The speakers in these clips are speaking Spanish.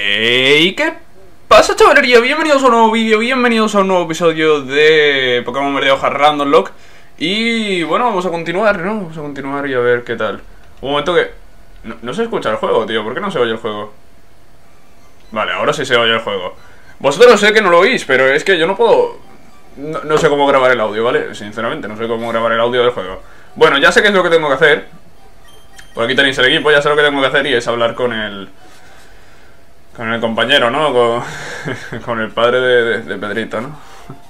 ¿Y qué pasa chavalería? Bienvenidos a un nuevo vídeo, bienvenidos a un nuevo episodio de Pokémon Verde Hoja Random Lock Y bueno, vamos a continuar, ¿no? Vamos a continuar y a ver qué tal Un momento que... No, no se escucha el juego, tío, ¿por qué no se oye el juego? Vale, ahora sí se oye el juego Vosotros sé que no lo oís, pero es que yo no puedo... No, no sé cómo grabar el audio, ¿vale? Sinceramente, no sé cómo grabar el audio del juego Bueno, ya sé qué es lo que tengo que hacer Por aquí tenéis el equipo, ya sé lo que tengo que hacer y es hablar con el... Con el compañero, ¿no? Con, con el padre de, Pedrito, ¿no?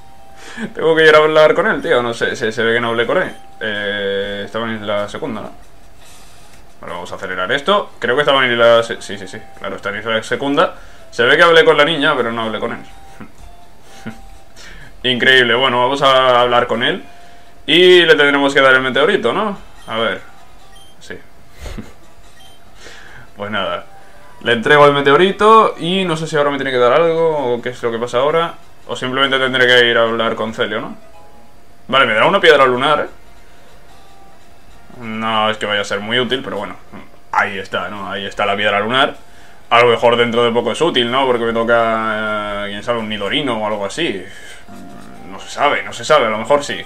Tengo que ir a hablar con él, tío. No sé, se, ve que no hablé con él. Eh, estaba en la segunda, ¿no? Bueno, vamos a acelerar esto. Creo que estaba en la... Sí, sí, sí. Claro, está en la segunda. Se ve que hablé con la niña, pero no hablé con él. Increíble. Bueno, vamos a hablar con él. Y le tendremos que dar el meteorito, ¿no? A ver. Sí. Pues nada. Le entrego el meteorito y no sé si ahora me tiene que dar algo o qué es lo que pasa ahora. O simplemente tendré que ir a hablar con Celio, ¿no? Vale, me dará una piedra lunar, ¿eh? No es que vaya a ser muy útil, pero bueno. Ahí está, ¿no? Ahí está la piedra lunar. A lo mejor dentro de poco es útil, ¿no? Porque me toca, eh, quién sabe, un nidorino o algo así. No se sabe, no se sabe, a lo mejor sí.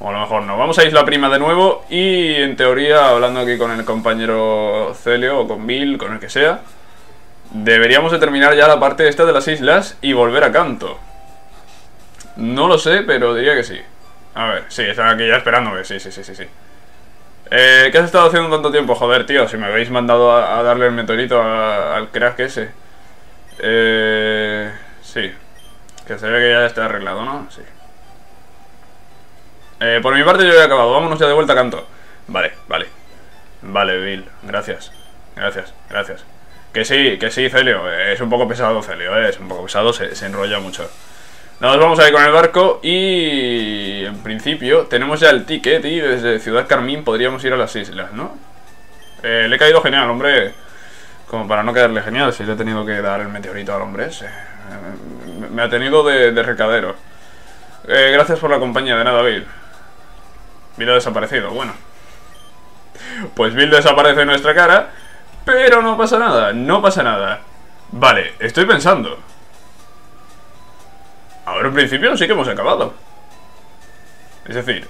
O a lo mejor no. Vamos a Isla Prima de nuevo y en teoría, hablando aquí con el compañero Celio o con Bill, con el que sea, deberíamos de terminar ya la parte esta de las islas y volver a Canto. No lo sé, pero diría que sí. A ver, sí, están aquí ya esperándome, sí, sí, sí, sí, sí. Eh, ¿Qué has estado haciendo tanto tiempo? Joder, tío, si me habéis mandado a, darle el meteorito al crack ese. Eh... Sí. Que se ve que ya está arreglado, ¿no? Sí. Eh, por mi parte yo ya he acabado. Vámonos ya de vuelta canto. Vale, vale. Vale, Bill. Gracias. Gracias, gracias. Que sí, que sí, Celio. Eh, Es un poco pesado, Celio. eh, Es un poco pesado, se, enrolla mucho. Nos vamos a ir con el barco y... En principio, tenemos ya el ticket y desde Ciudad Carmín podríamos ir a las islas, ¿no? Eh, le he caído genial, hombre. Como para no quedarle genial, si le he tenido que dar el meteorito al hombre ese. Eh, me- ha tenido de, de recadero. Eh, gracias por la compañía, de nada, Bill. Bill ha desaparecido, bueno. Pues Bill desaparece en nuestra cara, pero no pasa nada, no pasa nada. Vale, estoy pensando. Ahora en principio sí que hemos acabado. Es decir,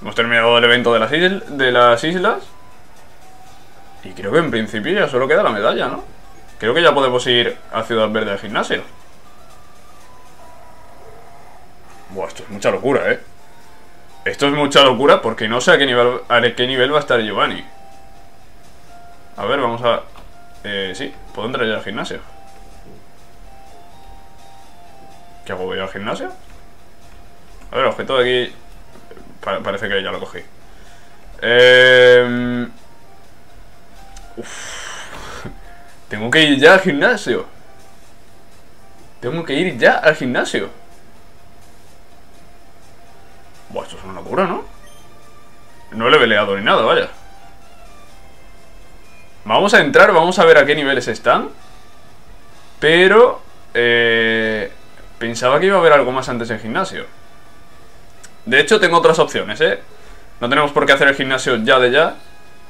hemos terminado el evento de las, de las islas. Y creo que en principio ya solo queda la medalla, ¿no? Creo que ya podemos ir a Ciudad Verde al gimnasio. Buah, esto es mucha locura, ¿eh? Esto es mucha locura porque no sé a qué nivel, a qué nivel va a estar Giovanni. A ver, vamos a... Eh, sí, puedo entrar ya al gimnasio. ¿Qué hago? ¿Voy al gimnasio? A ver, objeto de aquí... Pa- parece que ya lo cogí. Eh... Tengo que ir ya al gimnasio. Tengo que ir ya al gimnasio. Buah, esto es una locura, ¿no? No le he peleado ni nada, vaya. Vamos a entrar, vamos a ver a qué niveles están. Pero... Eh, pensaba que iba a haber algo más antes en gimnasio. De hecho, tengo otras opciones, ¿eh? No tenemos por qué hacer el gimnasio ya de ya.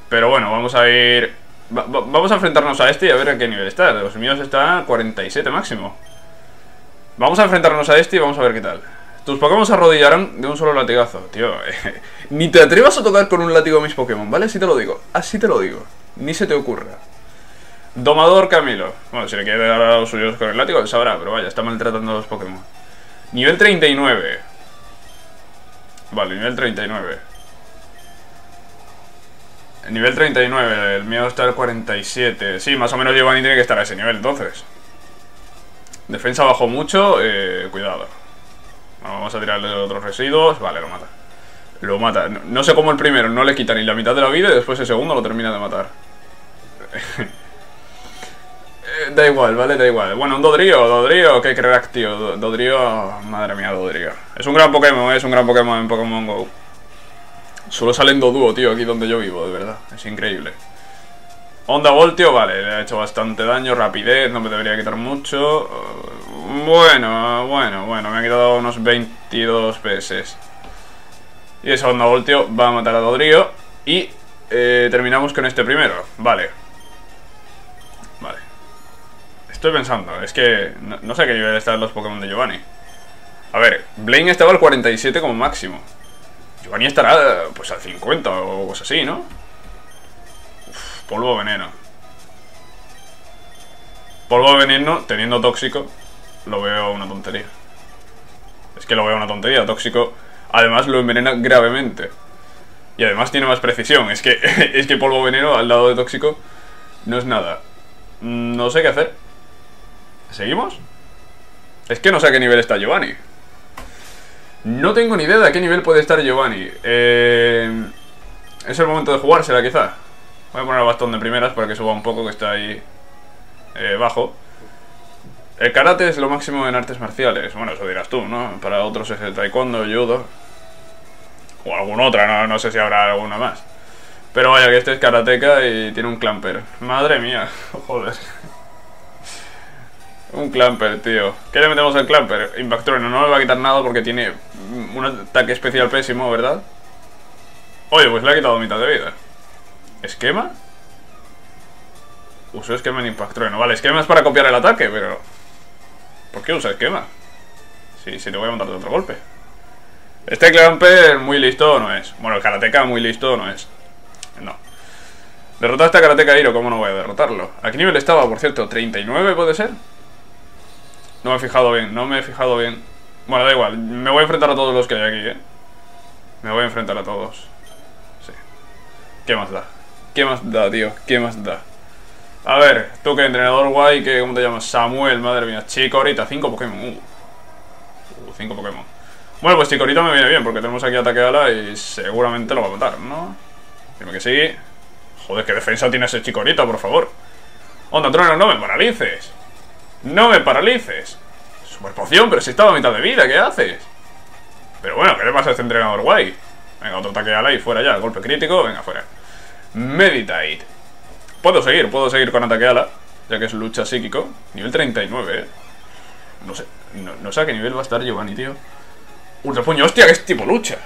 Pero bueno, vamos a ir... va- va- vamos a enfrentarnos a este y a ver a qué nivel está. Los míos están a 47 máximo. Vamos a enfrentarnos a este y vamos a ver qué tal. Tus Pokémon se arrodillarán de un solo latigazo. Tío, ni te atrevas a tocar con un látigo a mis Pokémon, ¿vale? Así te lo digo. Así te lo digo. Ni se te ocurra. Domador Camilo. Bueno, si le quiere dar a los suyos con el látigo, él sabrá, pero vaya, está maltratando a los Pokémon. Nivel 39. Vale, nivel 39. El nivel 39, el mío está al 47. Sí, más o menos Giovanni tiene que estar a ese nivel entonces. Defensa bajó mucho, eh, cuidado. Vamos a tirarle otros residuos. Vale, lo mata. Lo mata. No, sé cómo el primero no le quita ni la mitad de la vida y después el segundo lo termina de matar. Eh, da igual, ¿vale? Da igual. Bueno, un Dodrio, Dodrio, qué crack, tío. Do- Dodrio, madre mía, Dodrio. Es un gran Pokémon, ¿eh? es un gran Pokémon en Pokémon GO. Solo salen Doduo, tío, aquí donde yo vivo, de verdad. Es increíble. Onda Voltio, vale, le ha hecho bastante daño, rapidez, no me debería quitar mucho. Bueno, bueno, bueno, me ha quitado unos 22 PS. Y esa Onda Voltio va a matar a Dodrio. Y eh, terminamos con este primero, vale. Vale. Estoy pensando, es que no, no sé a qué nivel están los Pokémon de Giovanni. A ver, Blaine estaba al 47 como máximo. Giovanni estará pues al 50 o cosas así, ¿no? Uf, polvo veneno. Polvo veneno, teniendo tóxico, lo veo una tontería. Es que lo veo una tontería. Tóxico, además, lo envenena gravemente. Y además tiene más precisión. Es que, es que polvo veneno al lado de tóxico no es nada. No sé qué hacer. ¿Seguimos? Es que no sé a qué nivel está Giovanni. No tengo ni idea de a qué nivel puede estar Giovanni. Eh, es el momento de jugársela, quizá. Voy a poner el bastón de primeras para que suba un poco, que está ahí eh, bajo. El karate es lo máximo en artes marciales. Bueno, eso dirás tú, ¿no? Para otros es el taekwondo, judo. O alguna otra, no, no sé si habrá alguna más. Pero vaya, que este es karateka y tiene un clamper. Madre mía, joder. Un Clamper, tío. ¿Qué le metemos al Clamper? Impact Trueno. No me va a quitar nada porque tiene un ataque especial pésimo, ¿verdad? Oye, pues le ha quitado mitad de vida. ¿Esquema? Uso esquema en Impact Trueno. Vale, esquema es para copiar el ataque, pero... ¿Por qué usa esquema? Sí, sí, te voy a montar de otro golpe. Este Clamper muy listo no es. Bueno, el Karateka muy listo no es. No. Derrotaste a Karateka Hiro, ¿cómo no voy a derrotarlo? ¿A qué nivel estaba, por cierto? ¿39 puede ser? No me he fijado bien, no me he fijado bien. Bueno, da igual, me voy a enfrentar a todos los que hay aquí, ¿eh? Me voy a enfrentar a todos. Sí. ¿Qué más da? ¿Qué más da, tío? ¿Qué más da? A ver, tú que entrenador guay, que ¿cómo te llamas? Samuel, madre mía. Chicorita, 5 Pokémon. Uh. 5 uh, Pokémon. Bueno, pues Chicorita me viene bien, porque tenemos aquí ataque ala y seguramente lo va a matar, ¿no? Dime que sí. Joder, qué defensa tiene ese Chicorita, por favor. Onda, Trono, no me paralices. No me paralices. Super poción, pero si estaba a mitad de vida, ¿qué haces? Pero bueno, ¿qué le pasa a este entrenador guay? Venga, otro ataque a la y fuera ya, golpe crítico, venga, fuera. Meditate. Puedo seguir, puedo seguir con ataque ala, ya que es lucha psíquico. Nivel 39, eh. No sé, no, sé a qué nivel va a estar Giovanni, tío. Ultra puño, hostia, que es tipo lucha.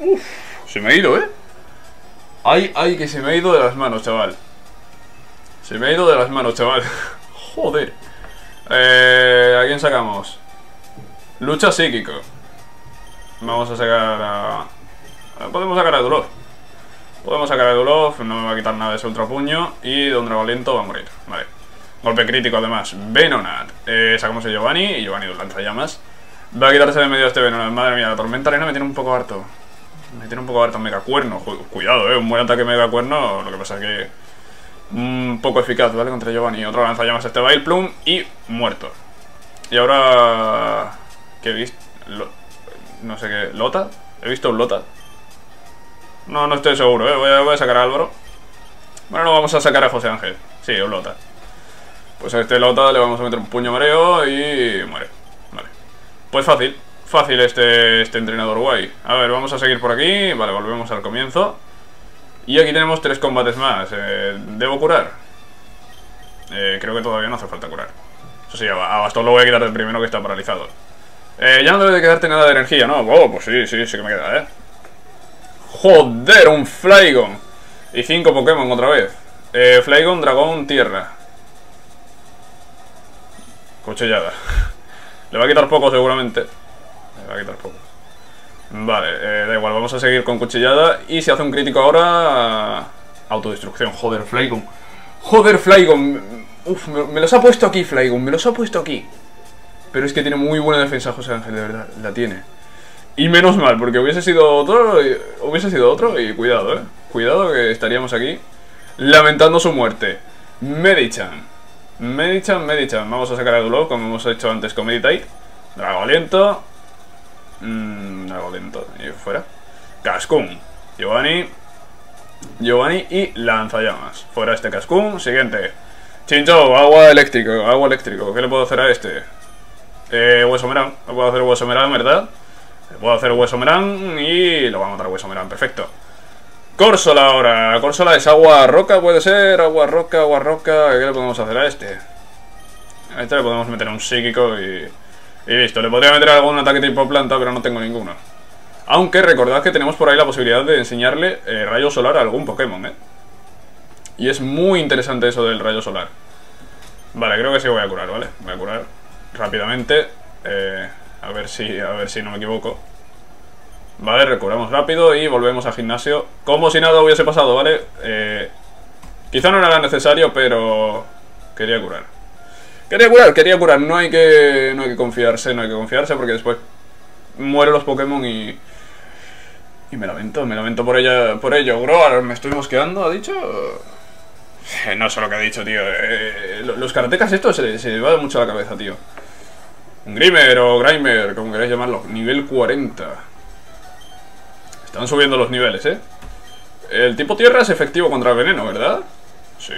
Uf, se me ha ido, eh. Ay, ay, que se me ha ido de las manos, chaval. Se me ha ido de las manos, chaval. Joder. Eh, ¿A quién sacamos? Lucha psíquico. Vamos a sacar a... Podemos sacar a Dulov. Podemos sacar a Dulov, no me va a quitar nada de ese ultra puño. Y Don Dragolento va a morir. Vale. Golpe crítico además. Venonat. Eh, sacamos a Giovanni y Giovanni lanza llamas. Va a quitarse de medio este Venonat. Madre mía, la tormenta arena me tiene un poco harto. Me tiene un poco harto. Mega cuerno. Cuidado, eh. Un buen ataque mega cuerno. Lo que pasa es que un poco eficaz, ¿vale? Contra Giovanni. Otro lanzallamas este Bail Plum y muerto. Y ahora... ¿Qué he visto? No sé qué... ¿Lota? He visto un Lota. No, no estoy seguro, ¿eh? Voy a, voy a sacar a Álvaro. Bueno, no vamos a sacar a José Ángel. Sí, un Lota. Pues a este Lota le vamos a meter un puño mareo y muere. Vale. Pues fácil. Fácil este, este entrenador guay. A ver, vamos a seguir por aquí. Vale, volvemos al comienzo. Y aquí tenemos tres combates más. Eh, ¿Debo curar? Eh, creo que todavía no hace falta curar. Eso sí, a Bastón lo voy a quitar del primero que está paralizado. Eh, ya no debe de quedarte nada de energía, ¿no? Oh, pues sí, sí, sí que me queda, ¿eh? ¡Joder! Un Flygon. Y cinco Pokémon otra vez. Eh, Flygon, Dragón, Tierra. Cochellada. Le va a quitar poco seguramente. Le va a quitar poco. Vale, eh, da igual, vamos a seguir con cuchillada. Y si hace un crítico ahora... Autodestrucción, joder, Flygon. Joder, Flygon. Uf, me, los ha puesto aquí, Flygon, me los ha puesto aquí. Pero es que tiene muy buena defensa José Ángel, de verdad, la tiene. Y menos mal, porque hubiese sido otro, hubiese sido otro y cuidado, eh. Cuidado que estaríamos aquí lamentando su muerte. Medichan. Medichan, Medichan. Vamos a sacar a Dulo, como hemos hecho antes con Meditate. Drago aliento. Mmm, algo lento. Y fuera. Cascún. Giovanni. Giovanni y lanzallamas. Fuera este Cascún. Siguiente. Chincho, agua eléctrico. Agua eléctrico. ¿Qué le puedo hacer a este? Eh, hueso merán. Le puedo hacer hueso merán, ¿verdad? Le puedo hacer hueso merán y lo vamos a matar hueso merán. Perfecto. Corsola ahora. Corsola es agua roca, puede ser. Agua roca, agua roca. ¿Qué le podemos hacer a este? A este le podemos meter un psíquico y... Y listo, le podría meter algún ataque tipo planta, pero no tengo ninguno. Aunque recordad que tenemos por ahí la posibilidad de enseñarle eh, rayo solar a algún Pokémon, ¿eh? Y es muy interesante eso del rayo solar. Vale, creo que sí voy a curar, ¿vale? Voy a curar rápidamente. Eh, a ver si, a ver si no me equivoco. Vale, recuramos rápido y volvemos al gimnasio. Como si nada hubiese pasado, ¿vale? Eh, quizá no era necesario, pero quería curar. Quería curar, quería curar. No hay que, no hay que confiarse, no hay que confiarse porque después mueren los Pokémon y... Y me lamento, me lamento por ella, por ello. Groar, me estoy mosqueando, ¿ha dicho? Eh, no sé lo que ha dicho, tío. Eh, los karatecas estos se, se va mucho la cabeza, tío. Grimer o Grimer, como queráis llamarlo. Nivel 40. Están subiendo los niveles, ¿eh? El tipo tierra es efectivo contra el veneno, ¿verdad? Sí,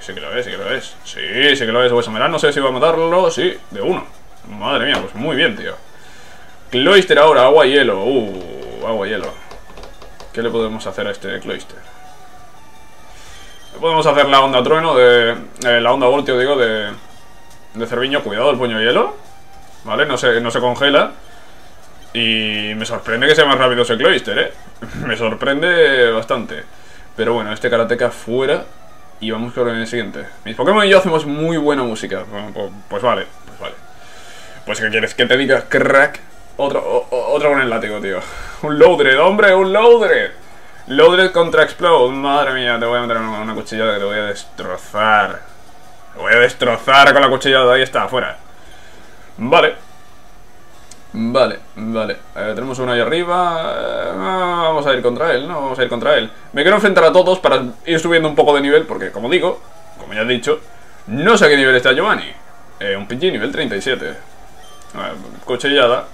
sí que lo es, sí que lo es. Sí, sí que lo es. Hueso no sé si va a matarlo. Sí, de uno. Madre mía, pues muy bien, tío. Cloister ahora, agua y hielo. Uh, agua y hielo. ¿Qué le podemos hacer a este Cloister? Podemos hacer la onda trueno de... Eh, la onda voltio, digo, de... De Cerviño. Cuidado, el puño de hielo. ¿Vale? No se, no se congela. Y me sorprende que sea más rápido ese Cloister, ¿eh? me sorprende bastante. Pero bueno, este Karateka fuera. Y vamos con el siguiente. Mis Pokémon y yo hacemos muy buena música. Pues, vale, pues vale. Pues ¿qué quieres que te diga, crack? Otro, otro con el látigo, tío. Un Loudred, hombre, un Loudred. Loaded contra Explode. Madre mía, te voy a meter una, cuchillada que te voy a destrozar. Te voy a destrozar con la cuchillada. Ahí está, afuera. Vale. Vale, vale. Eh, tenemos uno ahí arriba. Eh, vamos a ir contra él, ¿no? Vamos a ir contra él. Me quiero enfrentar a todos para ir subiendo un poco de nivel, porque como digo, como ya he dicho, no sé a qué nivel está Giovanni. Eh, un Pidgey nivel 37. cuchillada.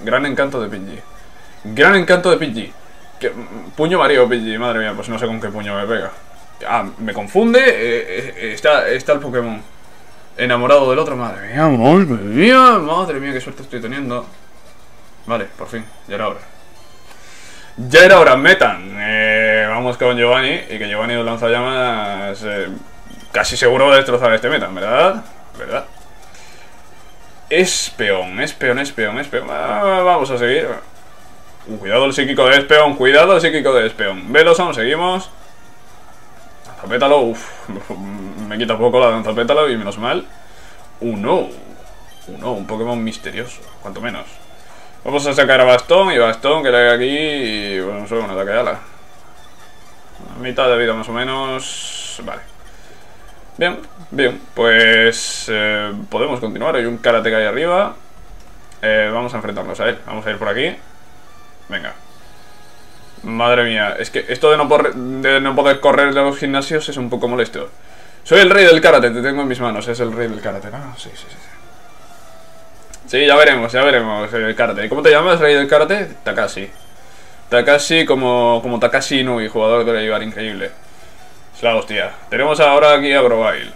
gran encanto de Pidgey. Gran encanto de Pidgey. puño Mario Pidgey, madre mía, pues no sé con qué puño me pega. Ah, me confunde. está, está el Pokémon enamorado del otro. Madre mía, madre mía, madre mía, qué suerte estoy teniendo. Vale, por fin, ya era hora. Ya era hora, metan. Eh, vamos con Giovanni y que Giovanni de lanzallamas eh, casi seguro va a destrozar este metan, ¿verdad? ¿Verdad? Espeón, espeón, espeón, espeón. Ah, vamos a seguir. Cuidado el psíquico de espeón, cuidado el psíquico de espeón. Veloson, seguimos. Zapétalo, uff, me quita poco la danza pétalo y menos mal. Uno. Uno, un Pokémon misterioso, cuanto menos. Vamos a sacar a Bastón y Bastón que le haga aquí y bueno, solo un ataque ala. Mitad de vida más o menos. Vale. Bien, bien, pues eh, podemos continuar. Hay un karateka ahí arriba. Eh, vamos a enfrentarnos a él. Vamos a ir por aquí. Venga. Madre mía, es que esto de no, de no poder correr de los gimnasios es un poco molesto. Soy el rey del karate, te tengo en mis manos. Es el rey del karate, ¿no? Sí, sí, sí. Sí, ya veremos, ya veremos el karate. ¿Cómo te llamas, rey del karate? Takashi. Takashi como, como Takashi Inui, jugador de llevar increíble. Es la hostia. Tenemos ahora aquí a Grovile.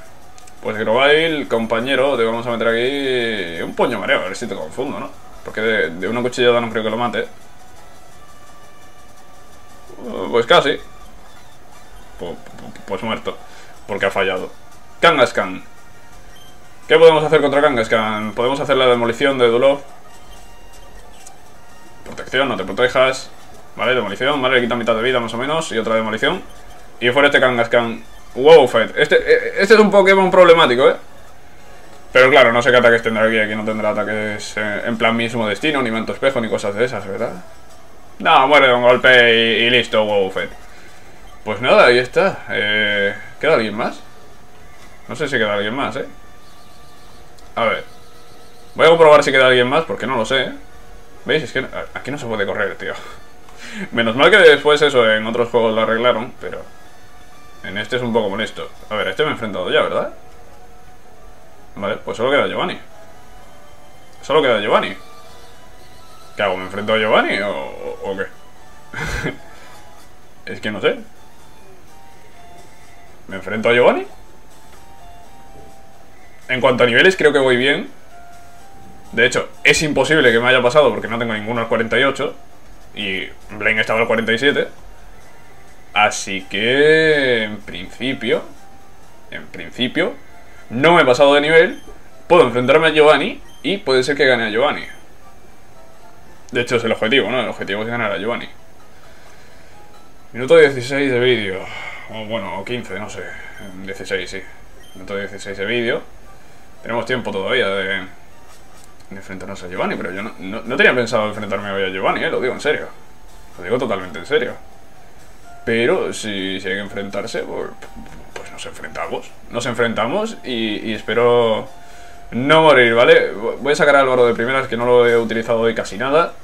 Pues Grovile, compañero, te vamos a meter aquí un puño mareo, a ver si te confundo, ¿no? Porque de, de una cuchillada no creo que lo mate. Pues casi. Pues, pues muerto. Porque ha fallado. Kangaskhan. ¿Qué podemos hacer contra Kangaskhan? Podemos hacer la demolición de Dulov. Protección, no te protejas. Vale, demolición, vale, le quita mitad de vida más o menos. Y otra demolición. Y fuera este Kangaskhan. Wow, Fed. Este, e, este es un Pokémon problemático, ¿eh? Pero claro, no sé qué ataques tendrá aquí. Aquí no tendrá ataques eh, en plan mismo destino, ni manto espejo, ni cosas de esas, ¿verdad? No, muere de un golpe y, listo, Fed. Pues nada, ahí está. Eh, ¿Queda alguien más? No sé si queda alguien más, ¿eh? A ver. Voy a comprobar si queda alguien más, porque no lo sé, ¿eh? ¿Veis? Es que aquí no se puede correr, tío. Menos mal que después eso en otros juegos lo arreglaron, pero... En este es un poco molesto. A ver, este me he enfrentado ya, ¿verdad? Vale, pues solo queda Giovanni. Solo queda Giovanni. ¿Qué hago? ¿Me enfrento a Giovanni o, o qué? es que no sé. ¿Me enfrento a Giovanni? En cuanto a niveles, creo que voy bien. De hecho, es imposible que me haya pasado porque no tengo ninguno al 48. Y Blaine estaba al 47. Así que, en principio, en principio, no me he pasado de nivel. Puedo enfrentarme a Giovanni y puede ser que gane a Giovanni. De hecho, es el objetivo, ¿no? El objetivo es ganar a Giovanni. Minuto 16 de vídeo. O bueno, 15, no sé. 16, sí. Minuto 16 de vídeo. Tenemos tiempo todavía de, de enfrentarnos a Giovanni, pero yo no, no, no tenía pensado enfrentarme hoy a Giovanni, ¿eh? lo digo en serio. Lo digo totalmente en serio. Pero si, si hay que enfrentarse, pues, pues, nos enfrentamos. Nos enfrentamos y, y, espero no morir, ¿vale? Voy a sacar a Álvaro de primeras, que no lo he utilizado hoy casi nada.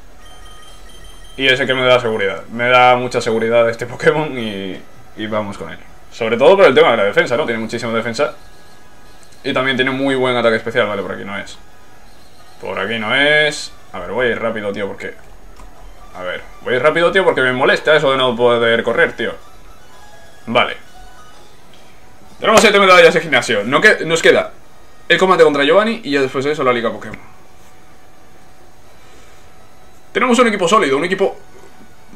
Y ese que me da seguridad. Me da mucha seguridad este Pokémon y, y vamos con él. Sobre todo por el tema de la defensa, ¿no? Tiene muchísima defensa. Y también tiene muy buen ataque especial, ¿vale? Por aquí no es. Por aquí no es... A ver, voy a ir rápido, tío, porque a ver, voy rápido, tío, porque me molesta eso de no poder correr, tío. Vale. Tenemos 7 medallas de gimnasio. No que, nos queda el combate contra Giovanni y ya después de eso la Liga Pokémon. Tenemos un equipo sólido, un equipo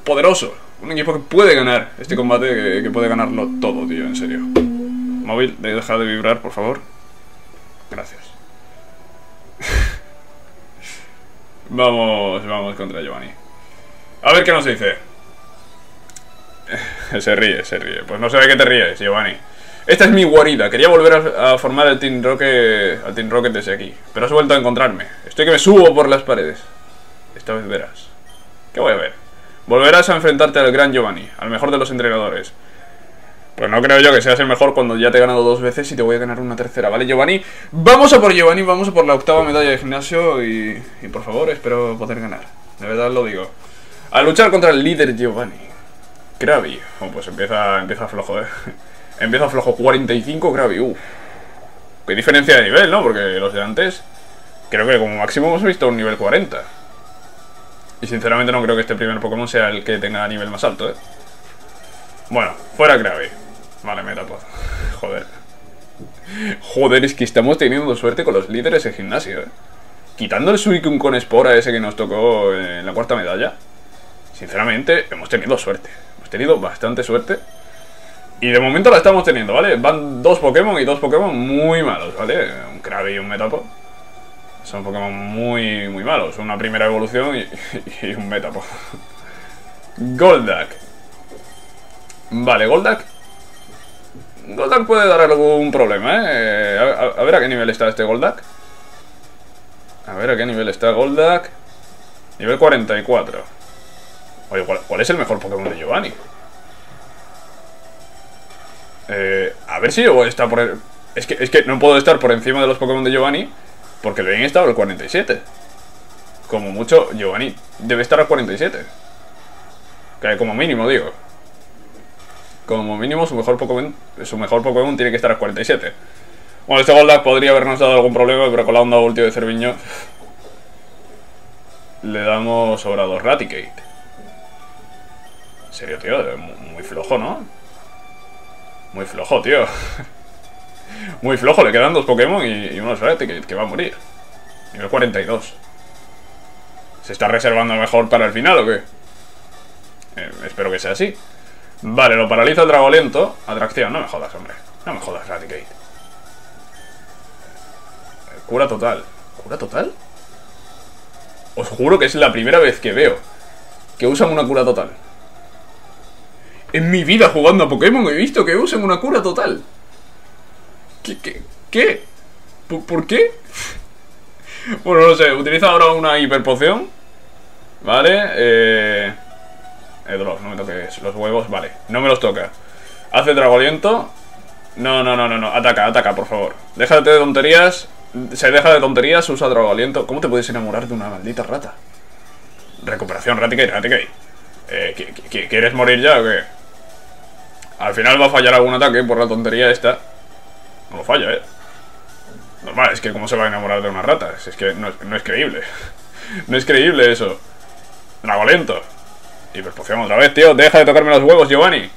poderoso. Un equipo que puede ganar este combate, que, puede ganarlo todo, tío, en serio. Móvil, deja de vibrar, por favor. Gracias. vamos, vamos contra Giovanni. A ver qué nos dice. se ríe, se ríe. Pues no sé de qué te ríes, Giovanni. Esta es mi guarida. Quería volver a, formar el Team Rocket, al Team Rocket desde aquí. Pero has vuelto a encontrarme. Estoy que me subo por las paredes. Esta vez verás. ¿Qué voy a ver? Volverás a enfrentarte al gran Giovanni, al mejor de los entrenadores. Pues no creo yo que seas el mejor cuando ya te he ganado dos veces y te voy a ganar una tercera, ¿vale, Giovanni? Vamos a por Giovanni, vamos a por la octava medalla de gimnasio y, y por favor, espero poder ganar. De verdad lo digo. A luchar contra el líder Giovanni. Krabi. Oh, pues empieza, empieza flojo, eh. empieza flojo. 45 Krabi. Uf. Qué diferencia de nivel, ¿no? Porque los de antes... Creo que como máximo hemos visto un nivel 40. Y sinceramente no creo que este primer Pokémon sea el que tenga nivel más alto, ¿eh? Bueno, fuera Krabi. Vale, me tapo. Joder. Joder, es que estamos teniendo suerte con los líderes de gimnasio, ¿eh? Quitando el Suicune con espora ese que nos tocó en la cuarta medalla sinceramente, hemos tenido suerte. Hemos tenido bastante suerte. Y de momento la estamos teniendo, ¿vale? Van dos Pokémon y dos Pokémon muy malos, ¿vale? Un Krabby y un Metapo. Son Pokémon muy, muy malos. Una primera evolución y, y un Metapo. Goldak. Vale, Goldak. Goldak puede dar algún problema, ¿eh? A, a, a ver a qué nivel está este Goldak. A ver a qué nivel está Goldak. Nivel 44. Oye, ¿cuál, es el mejor Pokémon de Giovanni? Eh, a ver si yo está por... El... Es, que, es que no puedo estar por encima de los Pokémon de Giovanni porque el bien está al 47. Como mucho, Giovanni debe estar al 47. Que como mínimo, digo. Como mínimo, su mejor Pokémon, su mejor Pokémon tiene que estar al 47. Bueno, este Goldak podría habernos dado algún problema, pero con la onda ulti de Cerviño le damos sobrado Raticate. En serio, tío, muy flojo, ¿no? Muy flojo, tío. Muy flojo, le quedan dos Pokémon y, uno suerte que, que va a morir. Nivel 42. ¿Se está reservando mejor para el final o qué? Eh, espero que sea así. Vale, lo paraliza el Dragoliento. Atracción, no me jodas, hombre. No me jodas, Raticate. Cura total. ¿Cura total? Os juro que es la primera vez que veo que usan una cura total. En mi vida jugando a Pokémon he visto que usen una cura total. ¿Qué? ¿Qué? ¿Qué? ¿Por, qué? bueno, no sé. Utiliza ahora una hiperpoción. ¿Vale? Eh... El drop, no me toques los huevos. Vale, no me los toca. Hace dragoliento. No, no, no, no, no. Ataca, ataca, por favor. Déjate de tonterías. Se deja de tonterías, usa dragoliento. ¿Cómo te puedes enamorar de una maldita rata? Recuperación, Raticate, Raticate. Eh, ¿Quieres morir ya o qué? Al final va a fallar algún ataque por la tontería esta. No lo falla, ¿eh? Normal, es que cómo se va a enamorar de una rata. Es que no, es creíble. no es creíble eso. Dragolento. Hiperpoción otra vez, tío. Deja de tocarme los huevos, Giovanni.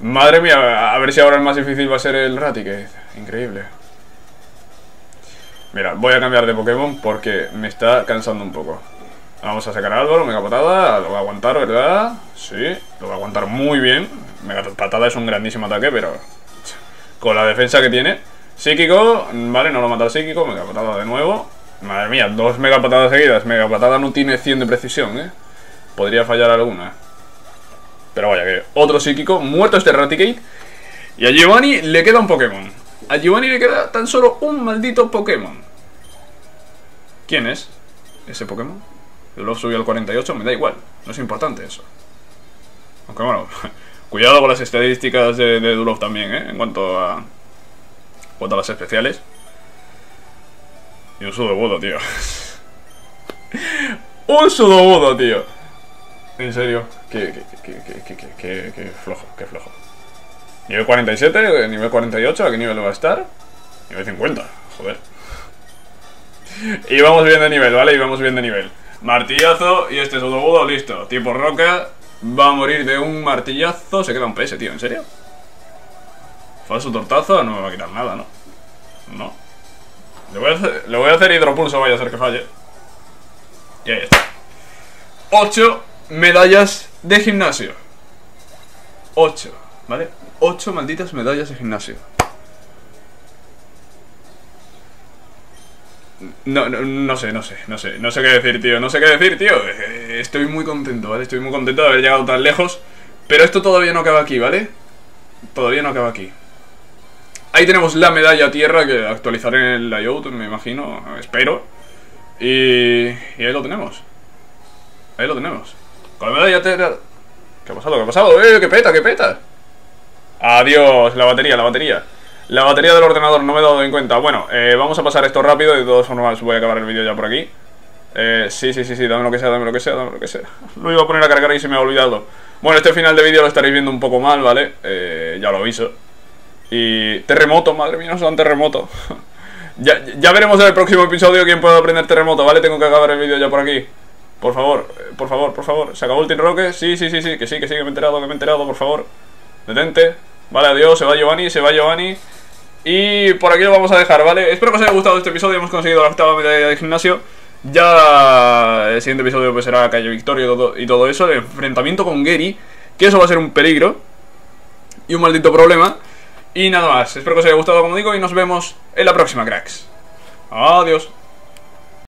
Madre mía, a ver si ahora el más difícil va a ser el Raticate. Increíble. Mira, voy a cambiar de Pokémon porque me está cansando un poco. Vamos a sacar a Álvaro, mega patada, lo va a aguantar, ¿verdad? Sí, lo va a aguantar muy bien. Mega patada es un grandísimo ataque, pero con la defensa que tiene. Psíquico, vale, no lo mata el psíquico, mega patada de nuevo. Madre mía, dos mega patadas seguidas. Mega patada no tiene 100 de precisión, ¿eh? Podría fallar alguna. Pero vaya que otro psíquico, muerto este Raticate. Y a Giovanni le queda un Pokémon. A Giovanni le queda tan solo un maldito Pokémon. ¿Quién es ese Pokémon? Yo subió al 48, me da igual. No es importante eso. Aunque bueno, cuidado con las estadísticas de, de también, ¿eh? En cuanto a... En cuanto a las especiales. Y un sudobudo, tío. un sudobudo, tío. En serio. Qué, qué, flojo, qué flojo. Nivel 47, nivel 48, ¿a qué nivel va a estar? Nivel 50, joder. Y vamos bien de nivel, ¿vale? Y vamos bien de nivel. Martillazo y este sudobudo, listo. Tipo roca, va a morir de un martillazo. Se queda un PS, tío, ¿en serio? Falso tortazo, no me va a quitar nada, ¿no? No. Le voy a hacer, le voy a hacer hidropulso, vaya a ser que falle. Y ahí está. 8 medallas de gimnasio. 8, ¿vale? 8 malditas medallas de gimnasio. No, no, no, sé, no sé, no sé, no sé qué decir, tío, no sé qué decir, tío. Eh, estoy muy contento, ¿vale? Estoy muy contento de haber llegado tan lejos. Pero esto todavía no acaba aquí, ¿vale? Todavía no acaba aquí. Ahí tenemos la medalla tierra que actualizaré en el layout, me imagino, espero. Y, ahí lo tenemos. Ahí lo tenemos. Con la medalla tierra... ¿Qué ha pasado? ¿Qué ha pasado? ¡Eh! ¡Qué peta! ¡Qué peta! Adiós, la batería, la batería. La batería del ordenador no me he dado en cuenta. Bueno, eh, vamos a pasar esto rápido y de todas formas voy a acabar el vídeo ya por aquí. Eh, sí, sí, sí, sí, dame lo que sea, dame lo que sea, dame lo que sea. Lo iba a poner a cargar y se me ha olvidado. Bueno, este final de vídeo lo estaréis viendo un poco mal, ¿vale? Eh, ya lo aviso. Y... Terremoto, madre mía, no son terremoto. ya, ya veremos en el próximo episodio quién puede aprender terremoto, ¿vale? Tengo que acabar el vídeo ya por aquí. Por favor, eh, por favor, por favor. ¿Se acabó el Team Rocket? Sí, sí, sí, sí, que sí, que sí, que me he enterado, que me he enterado, por favor. Detente. Vale, adiós, se va Giovanni, se va Giovanni. Y por aquí lo vamos a dejar, ¿vale? Espero que os haya gustado este episodio, hemos conseguido la octava medalla de gimnasio. Ya el siguiente episodio pues será Calle Victoria y todo, y todo eso El enfrentamiento con Gary, que eso va a ser un peligro Y un maldito problema. Y nada más, espero que os haya gustado como digo y nos vemos en la próxima, cracks. Adiós